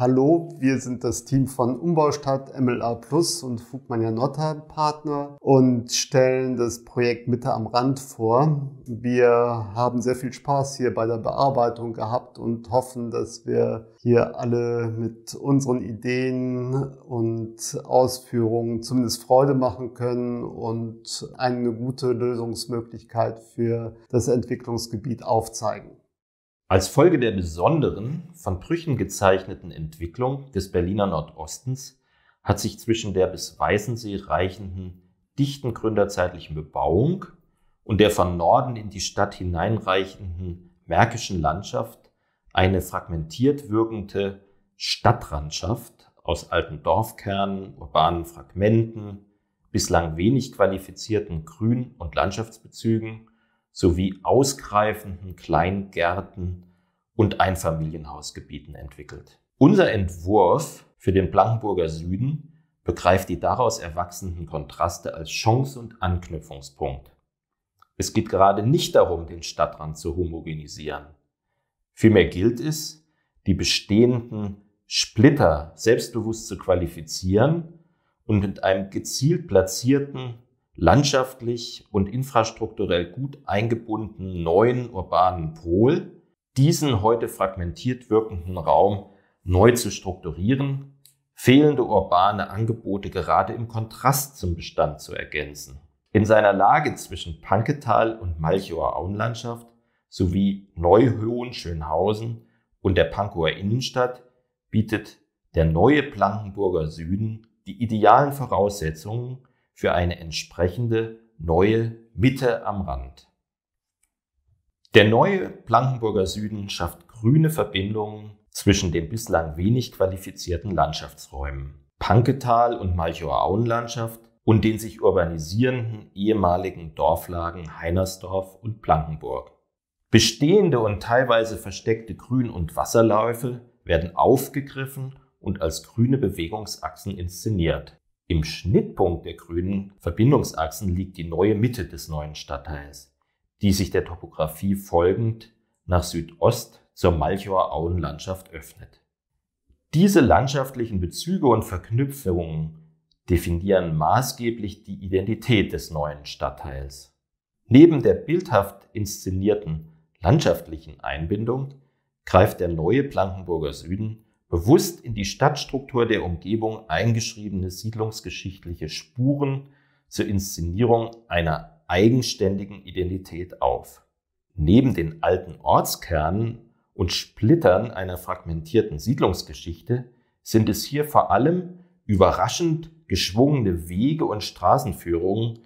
Hallo, wir sind das Team von Umbaustadt MLA Plus und Fugmania Notta Partner und stellen das Projekt Mitte am Rand vor. Wir haben sehr viel Spaß hier bei der Bearbeitung gehabt und hoffen, dass wir hier alle mit unseren Ideen und Ausführungen zumindest Freude machen können und eine gute Lösungsmöglichkeit für das Entwicklungsgebiet aufzeigen. Als Folge der besonderen, von Brüchen gezeichneten Entwicklung des Berliner Nordostens hat sich zwischen der bis Weißensee reichenden, dichten gründerzeitlichen Bebauung und der von Norden in die Stadt hineinreichenden märkischen Landschaft eine fragmentiert wirkende Stadtrandschaft aus alten Dorfkernen, urbanen Fragmenten, bislang wenig qualifizierten Grün- und Landschaftsbezügen sowie ausgreifenden Kleingärten und Einfamilienhausgebieten entwickelt. Unser Entwurf für den Blankenburger Süden begreift die daraus erwachsenen Kontraste als Chance und Anknüpfungspunkt. Es geht gerade nicht darum, den Stadtrand zu homogenisieren. Vielmehr gilt es, die bestehenden Splitter selbstbewusst zu qualifizieren und mit einem gezielt platzierten landschaftlich und infrastrukturell gut eingebundenen neuen urbanen Pol, diesen heute fragmentiert wirkenden Raum neu zu strukturieren, fehlende urbane Angebote gerade im Kontrast zum Bestand zu ergänzen. In seiner Lage zwischen Panketal und Malchower Auenlandschaft sowie Neuhohen-Schönhausen und der Pankower Innenstadt bietet der neue Blankenburger Süden die idealen Voraussetzungen für eine entsprechende neue Mitte am Rand. Der neue Blankenburger Süden schafft grüne Verbindungen zwischen den bislang wenig qualifizierten Landschaftsräumen Panketal und Malchower Auenlandschaft und den sich urbanisierenden ehemaligen Dorflagen Heinersdorf und Blankenburg. Bestehende und teilweise versteckte Grün- und Wasserläufe werden aufgegriffen und als grüne Bewegungsachsen inszeniert. Im Schnittpunkt der grünen Verbindungsachsen liegt die neue Mitte des neuen Stadtteils, die sich der Topografie folgend nach Südost zur Malchower Auenlandschaft öffnet. Diese landschaftlichen Bezüge und Verknüpfungen definieren maßgeblich die Identität des neuen Stadtteils. Neben der bildhaft inszenierten landschaftlichen Einbindung greift der neue Blankenburger Süden bewusst in die Stadtstruktur der Umgebung eingeschriebene siedlungsgeschichtliche Spuren zur Inszenierung einer eigenständigen Identität auf. Neben den alten Ortskernen und Splittern einer fragmentierten Siedlungsgeschichte sind es hier vor allem überraschend geschwungene Wege und Straßenführungen,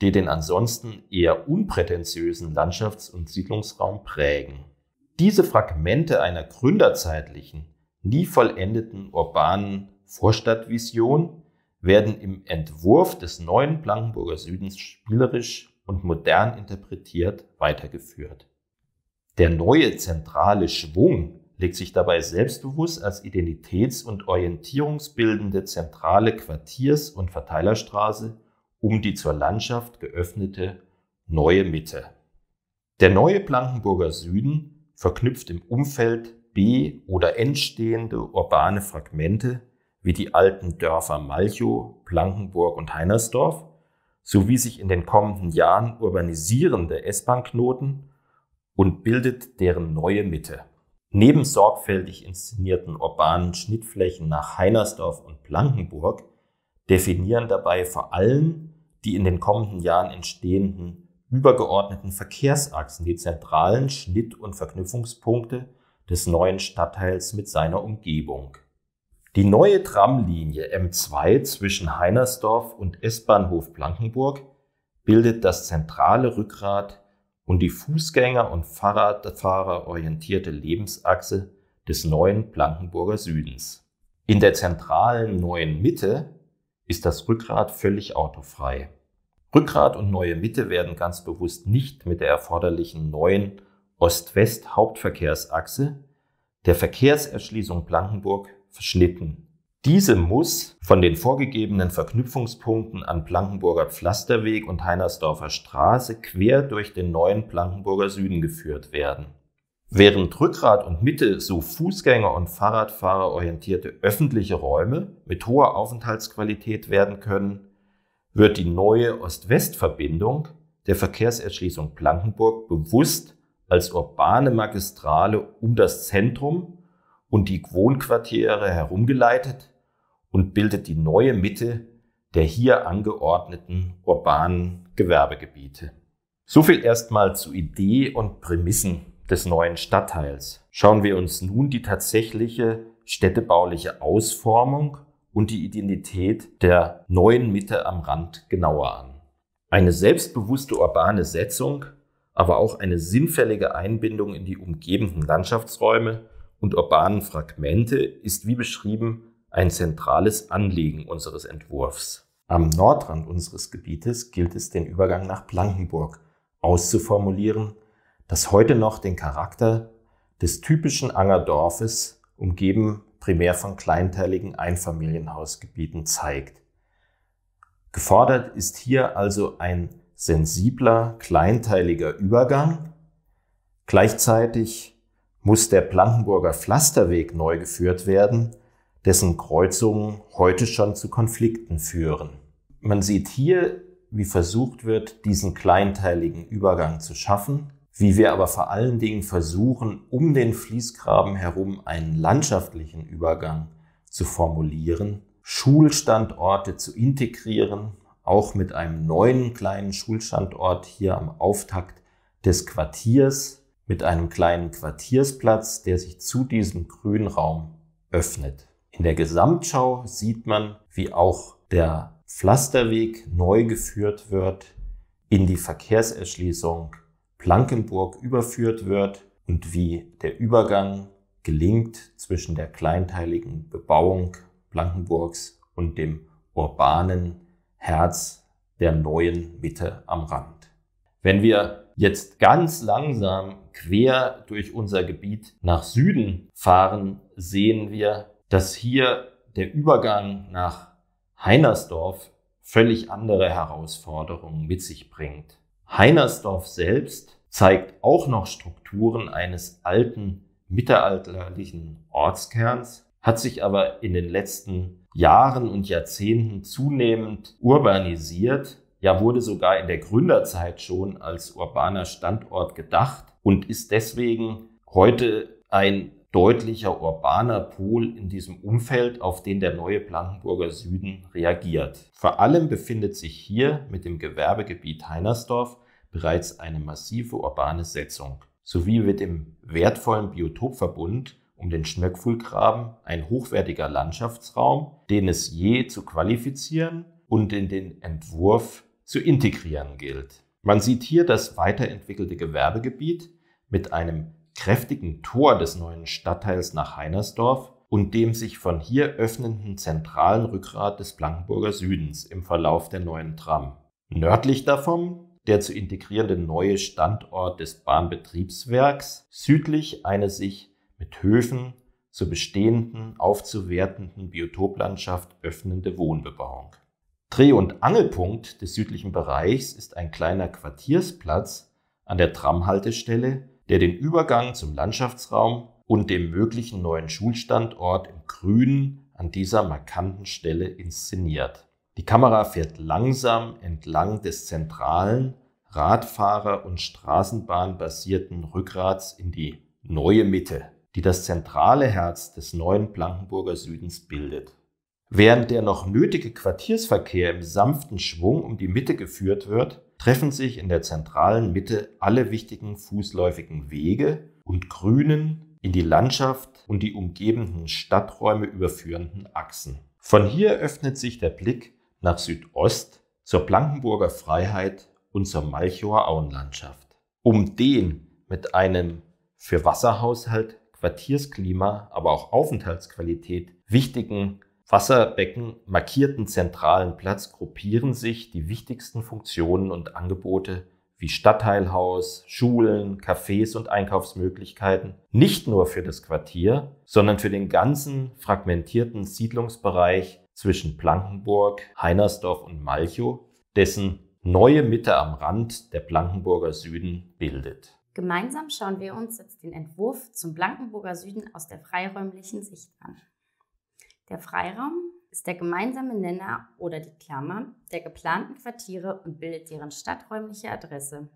die den ansonsten eher unprätentiösen Landschafts- und Siedlungsraum prägen. Diese Fragmente einer gründerzeitlichen nie vollendeten urbanen Vorstadtvision werden im Entwurf des neuen Blankenburger Südens spielerisch und modern interpretiert weitergeführt. Der neue zentrale Schwung legt sich dabei selbstbewusst als identitäts- und orientierungsbildende zentrale Quartiers- und Verteilerstraße um die zur Landschaft geöffnete neue Mitte. Der neue Blankenburger Süden verknüpft im Umfeld B- oder entstehende urbane Fragmente wie die alten Dörfer Malchow, Blankenburg und Heinersdorf sowie sich in den kommenden Jahren urbanisierende S-Bahn-Knoten und bildet deren neue Mitte. Neben sorgfältig inszenierten urbanen Schnittflächen nach Heinersdorf und Blankenburg definieren dabei vor allem die in den kommenden Jahren entstehenden übergeordneten Verkehrsachsen die zentralen Schnitt- und Verknüpfungspunkte des neuen Stadtteils mit seiner Umgebung. Die neue Tramlinie M2 zwischen Heinersdorf und S-Bahnhof Blankenburg bildet das zentrale Rückgrat und die Fußgänger- und Fahrradfahrer orientierte Lebensachse des neuen Blankenburger Südens. In der zentralen neuen Mitte ist das Rückgrat völlig autofrei. Rückgrat und neue Mitte werden ganz bewusst nicht mit der erforderlichen neuen Ost-West-Hauptverkehrsachse der Verkehrserschließung Blankenburg verschnitten. Diese muss von den vorgegebenen Verknüpfungspunkten an Blankenburger Pflasterweg und Heinersdorfer Straße quer durch den neuen Blankenburger Süden geführt werden. Während Rückgrat und Mitte so Fußgänger- und Fahrradfahrer orientierte öffentliche Räume mit hoher Aufenthaltsqualität werden können, wird die neue Ost-West-Verbindung der Verkehrserschließung Blankenburg bewusst als urbane Magistrale um das Zentrum und die Wohnquartiere herumgeleitet und bildet die neue Mitte der hier angeordneten urbanen Gewerbegebiete. So viel erstmal zu Idee und Prämissen des neuen Stadtteils. Schauen wir uns nun die tatsächliche städtebauliche Ausformung und die Identität der neuen Mitte am Rand genauer an. Eine selbstbewusste urbane Setzung, aber auch eine sinnfällige Einbindung in die umgebenden Landschaftsräume und urbanen Fragmente ist wie beschrieben ein zentrales Anliegen unseres Entwurfs. Am Nordrand unseres Gebietes gilt es, den Übergang nach Blankenburg auszuformulieren, das heute noch den Charakter des typischen Angerdorfes, umgeben primär von kleinteiligen Einfamilienhausgebieten, zeigt. Gefordert ist hier also ein sensibler, kleinteiliger Übergang. Gleichzeitig muss der Blankenburger Pflasterweg neu geführt werden, dessen Kreuzungen heute schon zu Konflikten führen. Man sieht hier, wie versucht wird, diesen kleinteiligen Übergang zu schaffen wie wir aber vor allen Dingen versuchen, um den Fließgraben herum einen landschaftlichen Übergang zu formulieren, Schulstandorte zu integrieren, auch mit einem neuen kleinen Schulstandort hier am Auftakt des Quartiers, mit einem kleinen Quartiersplatz, der sich zu diesem Grünraum öffnet. In der Gesamtschau sieht man, wie auch der Pflasterweg neu geführt wird in die Verkehrserschließung Blankenburg überführt wird und wie der Übergang gelingt zwischen der kleinteiligen Bebauung Blankenburgs und dem urbanen Herz der neuen Mitte am Rand. Wenn wir jetzt ganz langsam quer durch unser Gebiet nach Süden fahren, sehen wir, dass hier der Übergang nach Heinersdorf völlig andere Herausforderungen mit sich bringt. Heinersdorf selbst zeigt auch noch Strukturen eines alten mittelalterlichen Ortskerns, hat sich aber in den letzten Jahren und Jahrzehnten zunehmend urbanisiert, ja wurde sogar in der Gründerzeit schon als urbaner Standort gedacht und ist deswegen heute ein deutlicher urbaner Pol in diesem Umfeld, auf den der neue Blankenburger Süden reagiert. Vor allem befindet sich hier mit dem Gewerbegebiet Heinersdorf bereits eine massive urbane Setzung, sowie mit dem wertvollen Biotopverbund um den Schnöckfuhlgraben ein hochwertiger Landschaftsraum, den es je zu qualifizieren und in den Entwurf zu integrieren gilt. Man sieht hier das weiterentwickelte Gewerbegebiet mit einem kräftigen Tor des neuen Stadtteils nach Heinersdorf und dem sich von hier öffnenden zentralen Rückgrat des Blankenburger Südens im Verlauf der neuen Tram. Nördlich davon der zu integrierende neue Standort des Bahnbetriebswerks, südlich eine sich mit Höfen zur bestehenden, aufzuwertenden Biotoplandschaft öffnende Wohnbebauung. Dreh- und Angelpunkt des südlichen Bereichs ist ein kleiner Quartiersplatz an der Tramhaltestelle, der den Übergang zum Landschaftsraum und dem möglichen neuen Schulstandort im Grünen an dieser markanten Stelle inszeniert. Die Kamera fährt langsam entlang des zentralen, Radfahrer- und Straßenbahn basierten Rückgrats in die neue Mitte, die das zentrale Herz des neuen Blankenburger Südens bildet. Während der noch nötige Quartiersverkehr im sanften Schwung um die Mitte geführt wird, treffen sich in der zentralen Mitte alle wichtigen fußläufigen Wege und grünen in die Landschaft und die umgebenden Stadträume überführenden Achsen. Von hier öffnet sich der Blick nach Südost zur Blankenburger Freiheit und zur Malchower Auenlandschaft. Um den mit einem für Wasserhaushalt, Quartiersklima, aber auch Aufenthaltsqualität wichtigen Wasserbecken markierten zentralen Platz gruppieren sich die wichtigsten Funktionen und Angebote wie Stadtteilhaus, Schulen, Cafés und Einkaufsmöglichkeiten nicht nur für das Quartier, sondern für den ganzen fragmentierten Siedlungsbereich zwischen Blankenburg, Heinersdorf und Malchow, dessen neue Mitte am Rand der Blankenburger Süden bildet. Gemeinsam schauen wir uns jetzt den Entwurf zum Blankenburger Süden aus der freiräumlichen Sicht an. Der Freiraum ist der gemeinsame Nenner oder die Klammer der geplanten Quartiere und bildet deren stadträumliche Adresse.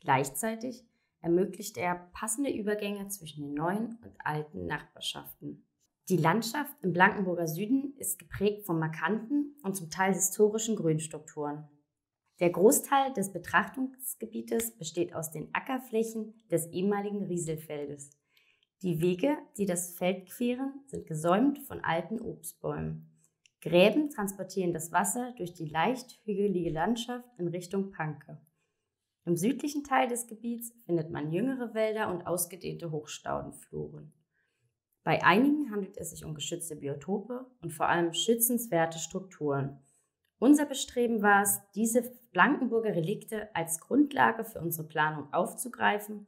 Gleichzeitig ermöglicht er passende Übergänge zwischen den neuen und alten Nachbarschaften. Die Landschaft im Blankenburger Süden ist geprägt von markanten und zum Teil historischen Grünstrukturen. Der Großteil des Betrachtungsgebietes besteht aus den Ackerflächen des ehemaligen Rieselfeldes. Die Wege, die das Feld queren, sind gesäumt von alten Obstbäumen. Gräben transportieren das Wasser durch die leicht hügelige Landschaft in Richtung Panke. Im südlichen Teil des Gebiets findet man jüngere Wälder und ausgedehnte Hochstaudenfluren. Bei einigen handelt es sich um geschützte Biotope und vor allem schützenswerte Strukturen. Unser Bestreben war es, diese Blankenburger Relikte als Grundlage für unsere Planung aufzugreifen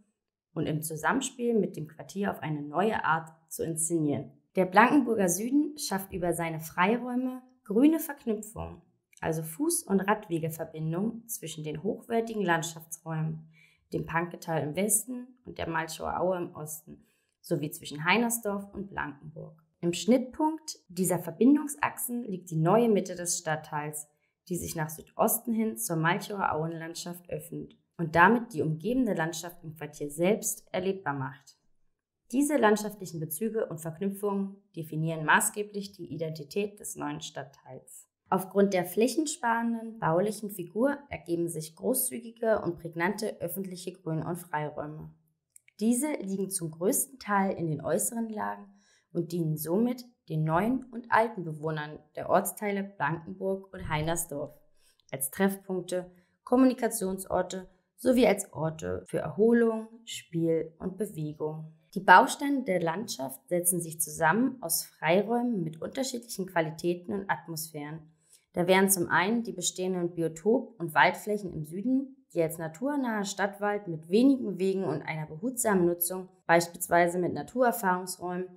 und im Zusammenspiel mit dem Quartier auf eine neue Art zu inszenieren. Der Blankenburger Süden schafft über seine Freiräume grüne Verknüpfungen, also Fuß- und Radwegeverbindungen zwischen den hochwertigen Landschaftsräumen, dem Panketal im Westen und der Malchower Aue im Osten, sowie zwischen Heinersdorf und Blankenburg. Im Schnittpunkt dieser Verbindungsachsen liegt die neue Mitte des Stadtteils, die sich nach Südosten hin zur Malchower Auenlandschaft öffnet und damit die umgebende Landschaft im Quartier selbst erlebbar macht. Diese landschaftlichen Bezüge und Verknüpfungen definieren maßgeblich die Identität des neuen Stadtteils. Aufgrund der flächensparenden baulichen Figur ergeben sich großzügige und prägnante öffentliche Grün- und Freiräume. Diese liegen zum größten Teil in den äußeren Lagen und dienen somit den neuen und alten Bewohnern der Ortsteile Blankenburg und Heinersdorf als Treffpunkte, Kommunikationsorte sowie als Orte für Erholung, Spiel und Bewegung. Die Bausteine der Landschaft setzen sich zusammen aus Freiräumen mit unterschiedlichen Qualitäten und Atmosphären. Da wären zum einen die bestehenden Biotop- und Waldflächen im Süden, die als naturnaher Stadtwald mit wenigen Wegen und einer behutsamen Nutzung, beispielsweise mit Naturerfahrungsräumen,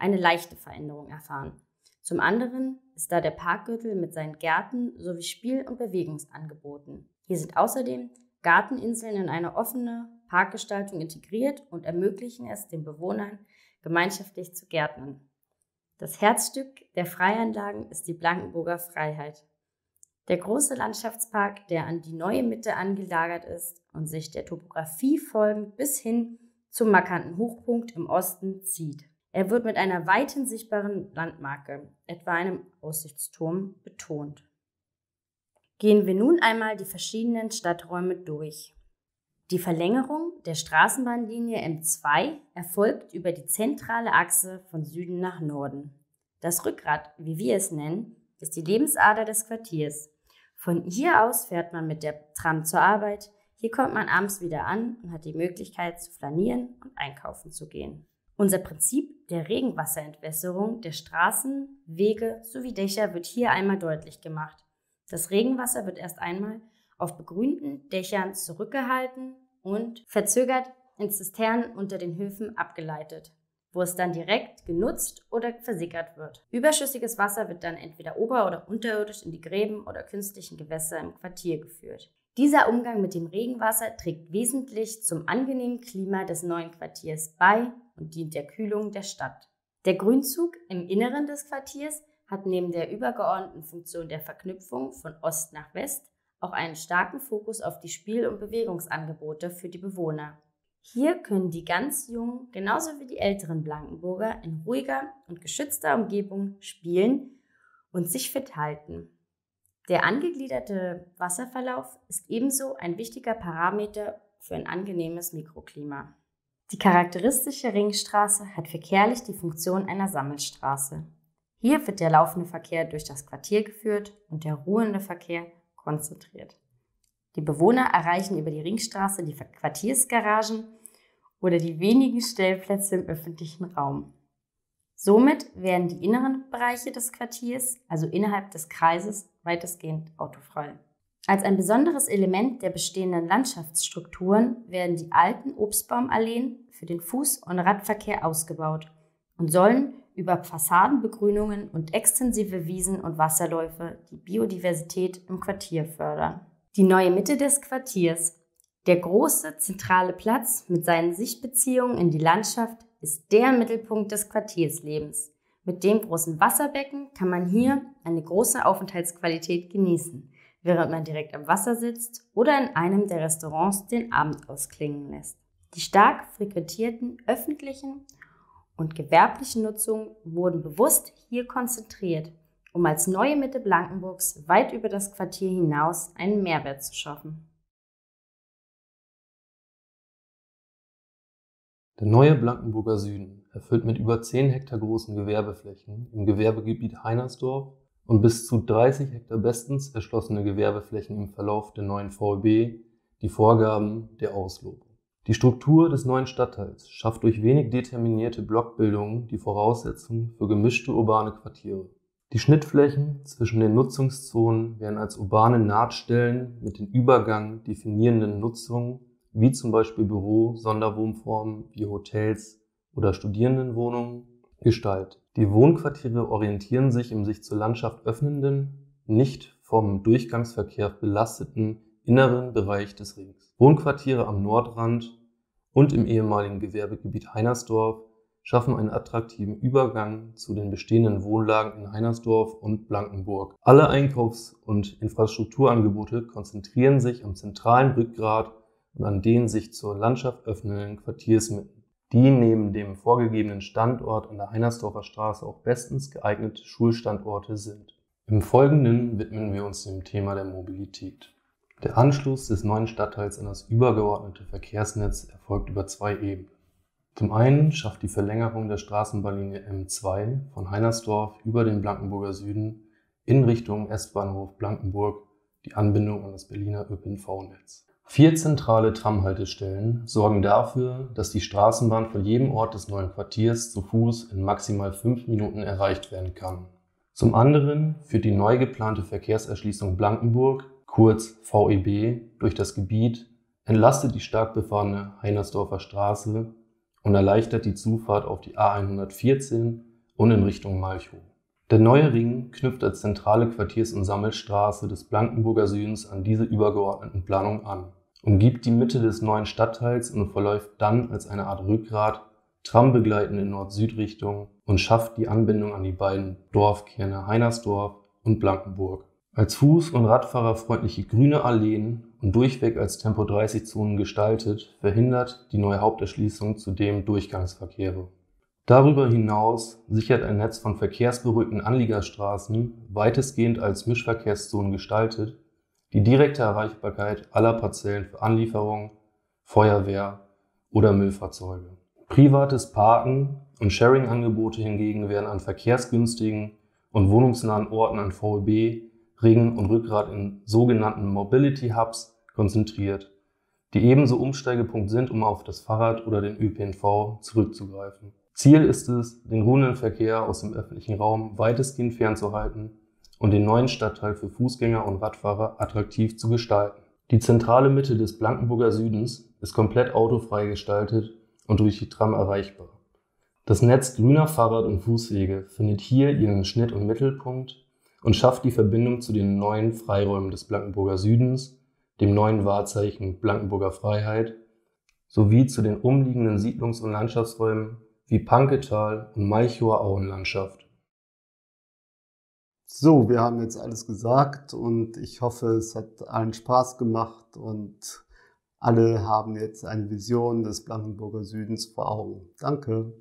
eine leichte Veränderung erfahren. Zum anderen ist da der Parkgürtel mit seinen Gärten sowie Spiel- und Bewegungsangeboten. Hier sind außerdem Garteninseln in eine offene Parkgestaltung integriert und ermöglichen es den Bewohnern, gemeinschaftlich zu gärtnern. Das Herzstück der Freianlagen ist die Blankenburger Freiheit. Der große Landschaftspark, der an die neue Mitte angelagert ist und sich der Topografie folgend bis hin zum markanten Hochpunkt im Osten zieht. Er wird mit einer weithin sichtbaren Landmarke, etwa einem Aussichtsturm, betont. Gehen wir nun einmal die verschiedenen Stadträume durch. Die Verlängerung der Straßenbahnlinie M2 erfolgt über die zentrale Achse von Süden nach Norden. Das Rückgrat, wie wir es nennen, ist die Lebensader des Quartiers. Von hier aus fährt man mit der Tram zur Arbeit. Hier kommt man abends wieder an und hat die Möglichkeit zu flanieren und einkaufen zu gehen. Unser Prinzip der Regenwasserentwässerung der Straßen, Wege sowie Dächer wird hier einmal deutlich gemacht. Das Regenwasser wird erst einmal auf begrünten Dächern zurückgehalten und verzögert in Zisternen unter den Höfen abgeleitet, wo es dann direkt genutzt oder versickert wird. Überschüssiges Wasser wird dann entweder ober- oder unterirdisch in die Gräben oder künstlichen Gewässer im Quartier geführt. Dieser Umgang mit dem Regenwasser trägt wesentlich zum angenehmen Klima des neuen Quartiers bei und dient der Kühlung der Stadt. Der Grünzug im Inneren des Quartiers hat neben der übergeordneten Funktion der Verknüpfung von Ost nach West auch einen starken Fokus auf die Spiel- und Bewegungsangebote für die Bewohner. Hier können die ganz jungen genauso wie die älteren Blankenburger in ruhiger und geschützter Umgebung spielen und sich fit halten. Der angegliederte Wasserverlauf ist ebenso ein wichtiger Parameter für ein angenehmes Mikroklima. Die charakteristische Ringstraße hat verkehrlich die Funktion einer Sammelstraße. Hier wird der laufende Verkehr durch das Quartier geführt und der ruhende Verkehr konzentriert. Die Bewohner erreichen über die Ringstraße die Quartiersgaragen oder die wenigen Stellplätze im öffentlichen Raum. Somit werden die inneren Bereiche des Quartiers, also innerhalb des Kreises, weitestgehend autofrei. Als ein besonderes Element der bestehenden Landschaftsstrukturen werden die alten Obstbaumalleen für den Fuß- und Radverkehr ausgebaut und sollen über Fassadenbegrünungen und extensive Wiesen und Wasserläufe die Biodiversität im Quartier fördern. Die neue Mitte des Quartiers. Der große zentrale Platz mit seinen Sichtbeziehungen in die Landschaft ist der Mittelpunkt des Quartierslebens. Mit dem großen Wasserbecken kann man hier eine große Aufenthaltsqualität genießen, während man direkt am Wasser sitzt oder in einem der Restaurants den Abend ausklingen lässt. Die stark frequentierten öffentlichen und gewerblichen Nutzungen wurden bewusst hier konzentriert, um als neue Mitte Blankenburgs weit über das Quartier hinaus einen Mehrwert zu schaffen. Der neue Blankenburger Süden erfüllt mit über 10 Hektar großen Gewerbeflächen im Gewerbegebiet Heinersdorf und bis zu 30 Hektar bestens erschlossene Gewerbeflächen im Verlauf der neuen VEB die Vorgaben der Auslobung. Die Struktur des neuen Stadtteils schafft durch wenig determinierte Blockbildungen die Voraussetzungen für gemischte urbane Quartiere. Die Schnittflächen zwischen den Nutzungszonen werden als urbane Nahtstellen mit den Übergang definierenden Nutzungen wie zum Beispiel Büro, Sonderwohnformen wie Hotels oder Studierendenwohnungen, gestaltet. Die Wohnquartiere orientieren sich im sich zur Landschaft öffnenden, nicht vom Durchgangsverkehr belasteten inneren Bereich des Rings. Wohnquartiere am Nordrand und im ehemaligen Gewerbegebiet Heinersdorf schaffen einen attraktiven Übergang zu den bestehenden Wohnlagen in Heinersdorf und Blankenburg. Alle Einkaufs- und Infrastrukturangebote konzentrieren sich am zentralen Rückgrat und an den sich zur Landschaft öffnenden Quartiersmitten, die neben dem vorgegebenen Standort an der Heinersdorfer Straße auch bestens geeignete Schulstandorte sind. Im Folgenden widmen wir uns dem Thema der Mobilität. Der Anschluss des neuen Stadtteils an das übergeordnete Verkehrsnetz erfolgt über zwei Ebenen. Zum einen schafft die Verlängerung der Straßenbahnlinie M2 von Heinersdorf über den Blankenburger Süden in Richtung S-Bahnhof Blankenburg die Anbindung an das Berliner ÖPNV-Netz. Vier zentrale Tramhaltestellen sorgen dafür, dass die Straßenbahn von jedem Ort des neuen Quartiers zu Fuß in maximal fünf Minuten erreicht werden kann. Zum anderen führt die neu geplante Verkehrserschließung Blankenburg, kurz VEB, durch das Gebiet, entlastet die stark befahrene Heinersdorfer Straße und erleichtert die Zufahrt auf die A114 und in Richtung Malchow. Der neue Ring knüpft als zentrale Quartiers- und Sammelstraße des Blankenburger Südens an diese übergeordneten Planungen an umgibt die Mitte des neuen Stadtteils und verläuft dann als eine Art Rückgrat, trambegleitend in Nord-Süd-Richtung und schafft die Anbindung an die beiden Dorfkerne Heinersdorf und Blankenburg. Als Fuß- und Radfahrerfreundliche grüne Alleen und durchweg als Tempo-30-Zonen gestaltet, verhindert die neue Haupterschließung zudem Durchgangsverkehre. Darüber hinaus sichert ein Netz von verkehrsberuhigten Anliegerstraßen, weitestgehend als Mischverkehrszonen gestaltet, die direkte Erreichbarkeit aller Parzellen für Anlieferung, Feuerwehr oder Müllfahrzeuge. Privates Parken und Sharing-Angebote hingegen werden an verkehrsgünstigen und wohnungsnahen Orten an VEB, Ringen und Rückgrat in sogenannten Mobility Hubs konzentriert, die ebenso Umsteigepunkt sind, um auf das Fahrrad oder den ÖPNV zurückzugreifen. Ziel ist es, den ruhenden Verkehr aus dem öffentlichen Raum weitestgehend fernzuhalten und den neuen Stadtteil für Fußgänger und Radfahrer attraktiv zu gestalten. Die zentrale Mitte des Blankenburger Südens ist komplett autofrei gestaltet und durch die Tram erreichbar. Das Netz grüner Fahrrad- und Fußwege findet hier ihren Schnitt und Mittelpunkt und schafft die Verbindung zu den neuen Freiräumen des Blankenburger Südens, dem neuen Wahrzeichen Blankenburger Freiheit sowie zu den umliegenden Siedlungs- und Landschaftsräumen wie Panketal und Malchower Auenlandschaft. So, wir haben jetzt alles gesagt und ich hoffe, es hat allen Spaß gemacht und alle haben jetzt eine Vision des Blankenburger Südens vor Augen. Danke.